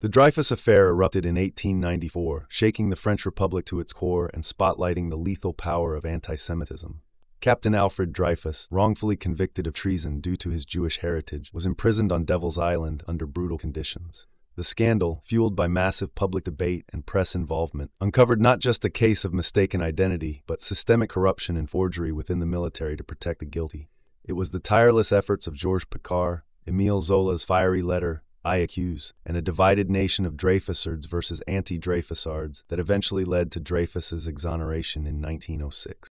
The Dreyfus Affair erupted in 1894, shaking the French Republic to its core and spotlighting the lethal power of anti Semitism. Captain Alfred Dreyfus, wrongfully convicted of treason due to his Jewish heritage, was imprisoned on Devil's Island under brutal conditions. The scandal, fueled by massive public debate and press involvement, uncovered not just a case of mistaken identity, but systemic corruption and forgery within the military to protect the guilty. It was the tireless efforts of Georges Picquart, Émile Zola's fiery letter, I accuse, and a divided nation of Dreyfusards versus anti Dreyfusards that eventually led to Dreyfus's exoneration in 1906.